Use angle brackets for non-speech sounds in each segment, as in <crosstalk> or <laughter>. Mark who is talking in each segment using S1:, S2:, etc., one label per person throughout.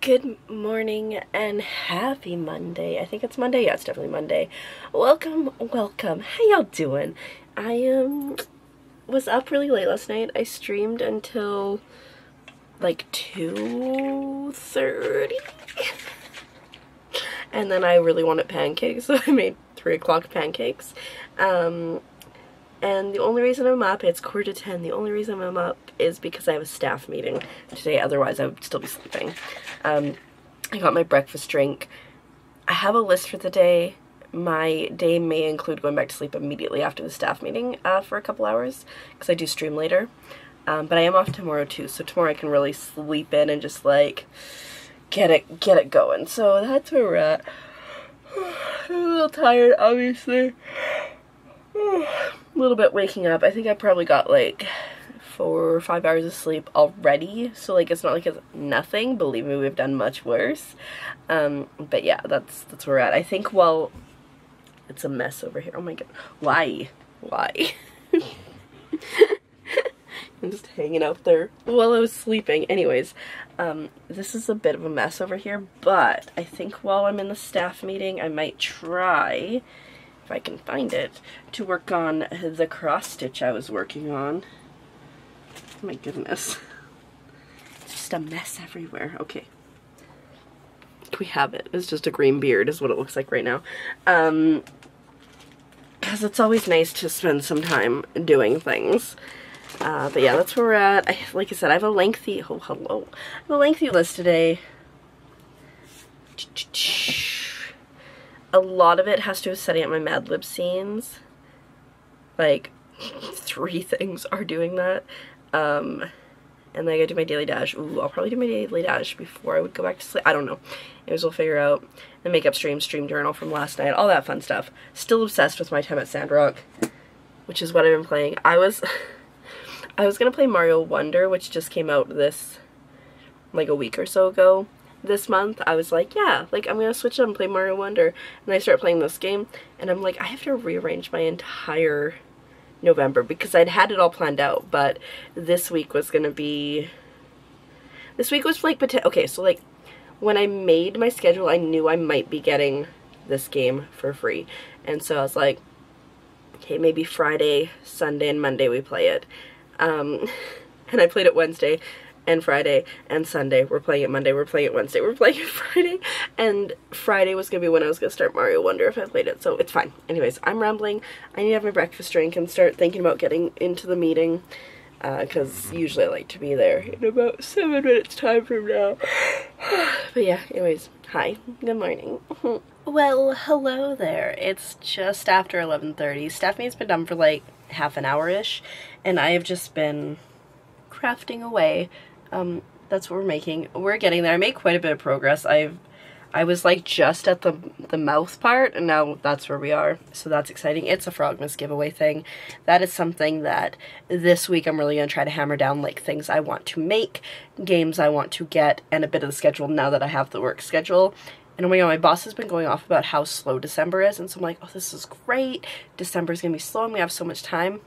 S1: Good morning and happy Monday. I think it's Monday. Yeah, it's definitely Monday. Welcome, welcome. How y'all doing? I um was up really late last night. I streamed until like 2.30 and then I really wanted pancakes <laughs> so I made 3 o'clock pancakes. Um, and the only reason I'm up, it's quarter to 10, the only reason I'm up is because I have a staff meeting today, otherwise I would still be sleeping. Um, I got my breakfast drink. I have a list for the day. My day may include going back to sleep immediately after the staff meeting uh, for a couple hours, because I do stream later. Um, but I am off tomorrow too, so tomorrow I can really sleep in and just like get it get it going. So that's where we're at. <sighs> I'm a little tired, obviously. <sighs> <sighs> little bit waking up. I think I probably got like four or five hours of sleep already. So like it's not like it's nothing. Believe me, we've done much worse. Um, but yeah, that's that's where we're at. I think well it's a mess over here. Oh my god. Why? Why? <laughs> I'm just hanging out there while I was sleeping. Anyways, um, this is a bit of a mess over here, but I think while I'm in the staff meeting, I might try, if I can find it, to work on the cross stitch I was working on. Oh my goodness. It's just a mess everywhere. Okay. We have it. It's just a green beard is what it looks like right now. Um, because it's always nice to spend some time doing things. Uh, but yeah, that's where we're at. I, like I said, I have a lengthy, oh hello, I have a lengthy list today. A lot of it has to do with setting up my Mad Lib scenes. Like, <laughs> three things are doing that. Um, and then I gotta do my daily dash. Ooh, I'll probably do my daily dash before I would go back to sleep. I don't know. Anyways, we'll figure out the makeup stream, stream journal from last night, all that fun stuff. Still obsessed with my time at Sandrock, which is what I've been playing. I was... <laughs> I was gonna play Mario Wonder, which just came out this, like a week or so ago. This month, I was like, yeah, like I'm gonna switch up and play Mario Wonder. And I start playing this game, and I'm like, I have to rearrange my entire November because I'd had it all planned out, but this week was gonna be, this week was like, okay, so like, when I made my schedule, I knew I might be getting this game for free. And so I was like, okay, maybe Friday, Sunday, and Monday we play it. Um, <laughs> and I played it Wednesday and Friday and Sunday. We're playing it Monday, we're playing it Wednesday, we're playing it <laughs> Friday. And Friday was to be when I was to start Mario Wonder if I played it, so it's fine. Anyways, I'm rambling. I need to have my breakfast drink and start thinking about getting into the meeting. Because uh, usually I like to be there in about seven minutes time from now. <sighs> but yeah, anyways, hi, good morning. <laughs> well, hello there. It's just after 11.30. staff meeting's been done for like half an hour-ish and I have just been crafting away. Um, that's what we're making. We're getting there. I made quite a bit of progress. I've I was like just at the the mouth part and now that's where we are. So that's exciting. It's a Frogmas giveaway thing. That is something that this week I'm really going to try to hammer down like things I want to make, games I want to get, and a bit of the schedule now that I have the work schedule. And oh my god, my boss has been going off about how slow December is and so I'm like, oh this is great. December's going to be slow and we have so much time.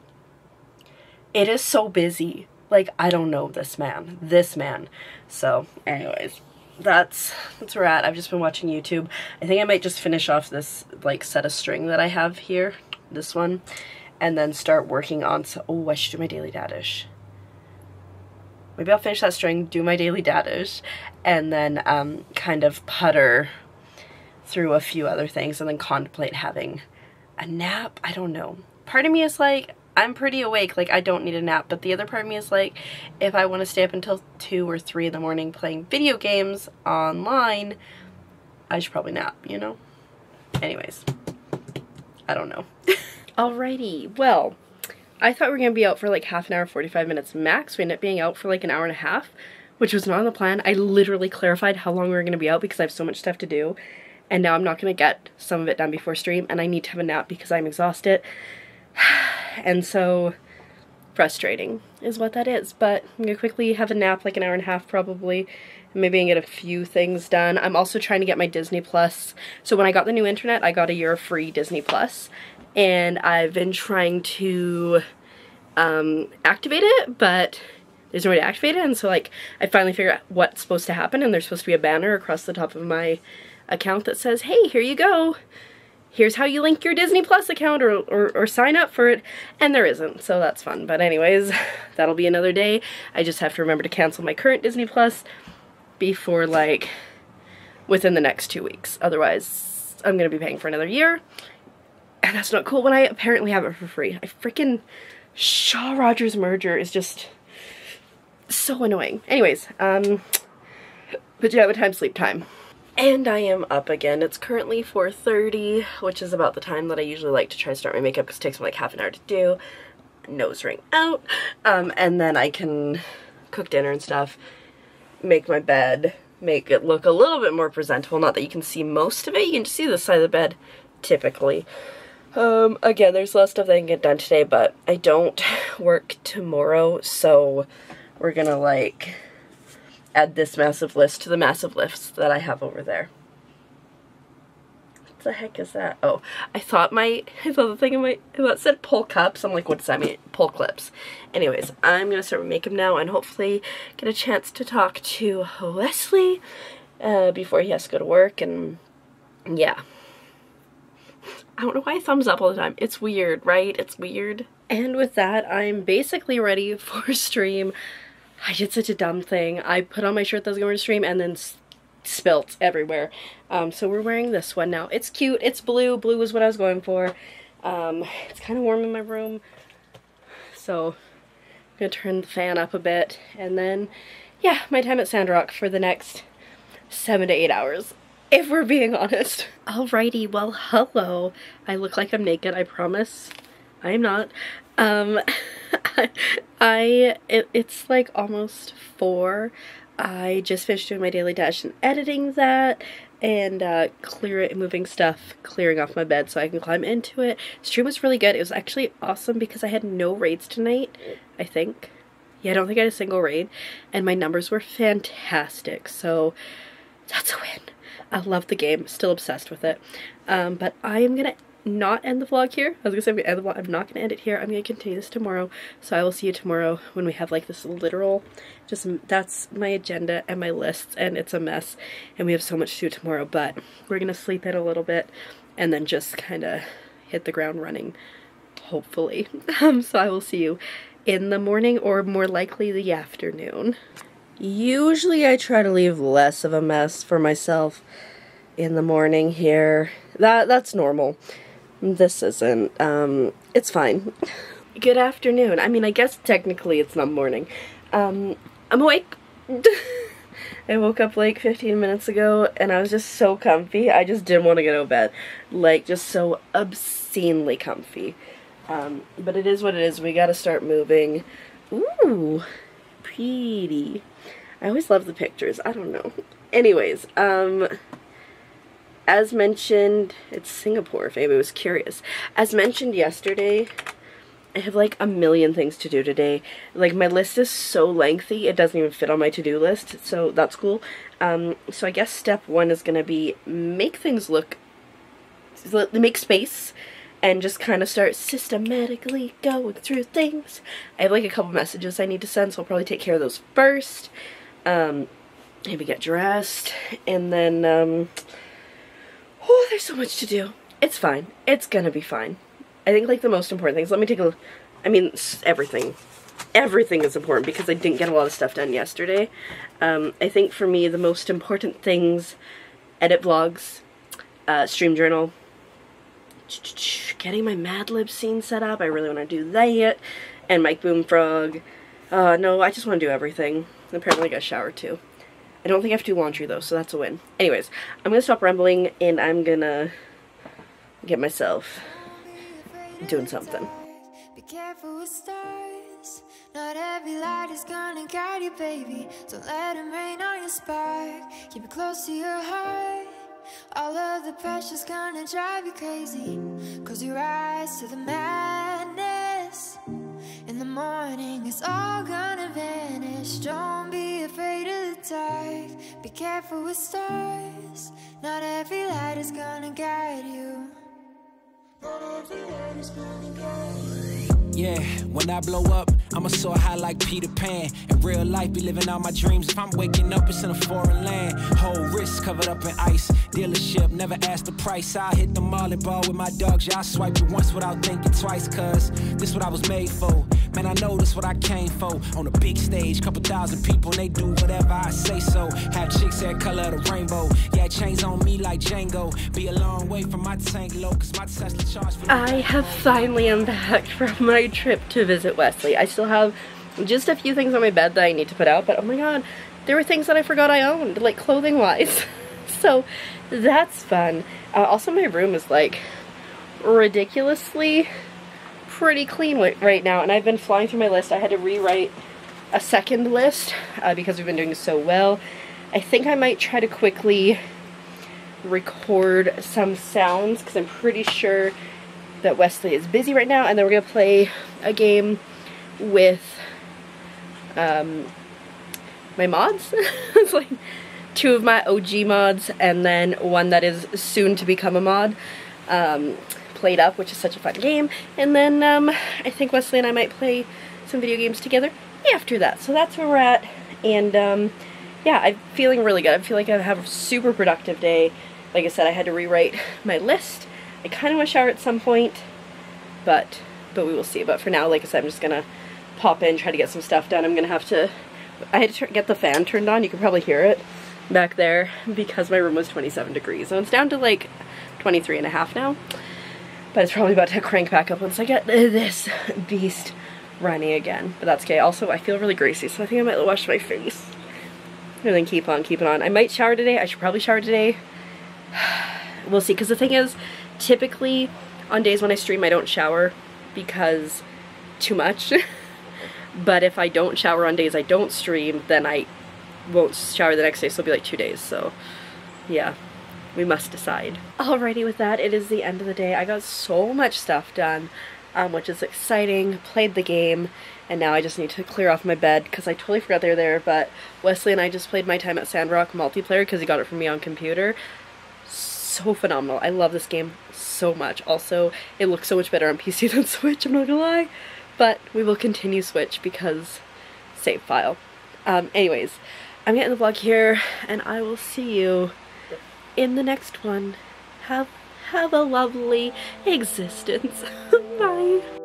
S1: It is so busy. Like, I don't know this man. This man. So, anyways, that's that's where we're at. I've just been watching YouTube. I think I might just finish off this, like, set of string that I have here. This one. And then start working on... So oh, I should do my daily dadish. Maybe I'll finish that string, do my daily dadish, and then um, kind of putter through a few other things and then contemplate having a nap. I don't know. Part of me is like, I'm pretty awake, like I don't need a nap, but the other part of me is like, if I want to stay up until 2 or 3 in the morning playing video games online, I should probably nap, you know? Anyways, I don't know. <laughs> Alrighty, well, I thought we were going to be out for like half an hour, 45 minutes max. We ended up being out for like an hour and a half, which was not on the plan. I literally clarified how long we were going to be out because I have so much stuff to do. And now I'm not going to get some of it done before stream, and I need to have a nap because I'm exhausted. <sighs> and so frustrating is what that is. But I'm gonna quickly have a nap, like an hour and a half probably, and maybe get a few things done. I'm also trying to get my Disney Plus. So when I got the new internet, I got a year of free Disney Plus, and I've been trying to um, activate it, but there's no way to activate it. And so like I finally figured out what's supposed to happen and there's supposed to be a banner across the top of my account that says, hey, here you go. Here's how you link your Disney Plus account or, or, or sign up for it. And there isn't, so that's fun. But anyways, <laughs> that'll be another day. I just have to remember to cancel my current Disney Plus before like within the next two weeks. Otherwise, I'm gonna be paying for another year. And that's not cool when I apparently have it for free. I freaking Shaw Rogers merger is just so annoying. Anyways, um, pajama time, sleep time. And I am up again. It's currently 4.30, which is about the time that I usually like to try to start my makeup because it takes me like half an hour to do. Nose ring out. Um, and then I can cook dinner and stuff, make my bed, make it look a little bit more presentable. Not that you can see most of it, you can just see the side of the bed, typically. Um, again, there's a lot of stuff that I can get done today, but I don't <laughs> work tomorrow, so we're gonna like add this massive list to the massive list that I have over there. What the heck is that? Oh, I thought my, I thought the thing in my, I thought said pull cups. I'm like, what does that mean? Pull clips. Anyways, I'm gonna start with makeup now and hopefully get a chance to talk to Wesley uh, before he has to go to work and yeah. I don't know why I thumbs up all the time. It's weird, right? It's weird. And with that, I'm basically ready <laughs> for stream. I did such a dumb thing. I put on my shirt that was going to stream and then spilt everywhere. Um, so we're wearing this one now. It's cute. It's blue. Blue is what I was going for. Um, it's kind of warm in my room. So I'm going to turn the fan up a bit. And then, yeah, my time at Sandrock for the next seven to eight hours. If we're being honest. Alrighty, well, hello. I look like I'm naked, I promise. I am not. Um, <laughs> I, it, it's like almost four. I just finished doing my daily dash and editing that and uh, clear it, moving stuff, clearing off my bed so I can climb into it. Stream was really good. It was actually awesome because I had no raids tonight, I think. Yeah, I don't think I had a single raid, and my numbers were fantastic, so that's a win. I love the game, still obsessed with it. Um, but I am gonna not end the vlog here. I was gonna say I'm gonna end the vlog. I'm not gonna end it here. I'm gonna continue this tomorrow. So I will see you tomorrow when we have like this literal, just that's my agenda and my lists and it's a mess and we have so much to do tomorrow. But we're gonna sleep in a little bit and then just kind of hit the ground running, hopefully. <laughs> Um, so I will see you in the morning or more likely the afternoon. Usually I try to leave less of a mess for myself in the morning here. That That's normal. This isn't. Um, it's fine. Good afternoon. I mean, I guess technically it's not morning. Um, I'm awake. <laughs> I woke up like 15 minutes ago and I was just so comfy. I just didn't want to get out of bed. Like, just so obscenely comfy. Um, but it is what it is. We gotta start moving. Ooh, pretty. I always love the pictures. I don't know. Anyways, um, as mentioned, it's Singapore if anybody was curious. As mentioned yesterday, I have like a million things to do today. Like my list is so lengthy, it doesn't even fit on my to-do list, so that's cool. Um, so I guess step one is to be make things look, make space, and just kind of start systematically going through things. I have like a couple messages I need to send, so I'll probably take care of those first. Um, maybe get dressed, and then, um, oh, there's so much to do. It's fine. It's gonna be fine. I think like the most important things, let me take a, I mean, everything. Everything is important because I didn't get a lot of stuff done yesterday. Um, I think for me the most important things, edit vlogs, uh, stream journal, getting my Mad Lib scene set up. I really want to do that. And Mike Boomfrog. Uh, no, I just want to do everything. Apparently I got a shower too. I don't think I have to do laundry though, so that's a win. Anyways, I'm gonna stop rambling and I'm gonna get myself doing something. Be careful with stars. Not every light is gonna guide you, baby. Don't let them rain on your spark. Keep it close to your heart. All of the pressure's gonna drive you crazy Cause you rise to the madness In the morning it's all gonna vanish Don't be Be careful with stars Not every light is gonna guide you Not every light is gonna guide you Yeah, when I blow up
S2: I'ma soar high like Peter Pan. In real life, be living all my dreams. If I'm waking up, it's in a foreign land. Whole wrist covered up in ice. Dealership, never ask the price. I hit the molly ball with my dogs. I swipe it once without thinking twice, cuz this what I was made for. Man, I know this what I came for. On a big stage, couple thousand people, and they do whatever I say so. Have chicks that color the rainbow. Yeah, chains on me like Django. Be a long way from my tank low, cause my Tesla charge for
S1: I have finally back <laughs> from my trip to visit Wesley. I still have just a few things on my bed that I need to put out, but oh my god, there were things that I forgot I owned, like clothing wise. <laughs> so that's fun. Uh, also, my room is like ridiculously pretty clean right now, and I've been flying through my list. I had to rewrite a second list uh, because we've been doing so well. I think I might try to quickly record some sounds because I'm pretty sure that Wesley is busy right now, and then we're going to play a game with um, my mods. <laughs> it's like two of my OG mods, and then one that is soon to become a mod. Um, PlateUp, which is such a fun game. And then um, I think Wesley and I might play some video games together after that. So that's where we're at. And um, yeah, I'm feeling really good. I feel like I have a super productive day. Like I said, I had to rewrite my list. I kind of want to shower at some point, but but we will see. But for now, like I said, I'm just gonna pop in, try to get some stuff done. I'm gonna have to. I had to get the fan turned on. You can probably hear it back there because my room was 27 degrees. So it's down to like 23 and a half now. But it's probably about to crank back up once I get this beast running again. But that's okay. Also, I feel really greasy, so I think I might wash my face. And then keep on keeping on. I might shower today. I should probably shower today. <sighs> we'll see. Because the thing is, typically on days when I stream, I don't shower because too much. <laughs> but if I don't shower on days I don't stream, then I won't shower the next day, so it'll be like two days. So, yeah we must decide. Alrighty with that, it is the end of the day. I got so much stuff done, um, which is exciting. Played the game, and now I just need to clear off my bed because I totally forgot they were there, but Wesley and I just played my time at Sandrock multiplayer because he got it from me on computer. So phenomenal. I love this game so much. Also, it looks so much better on <laughs> PC than Switch, I'm not gonna lie. But we will continue Switch because save file. Um, anyways, I'm getting the vlog here, and I will see you in the next one. Have have a lovely existence. <laughs> Bye.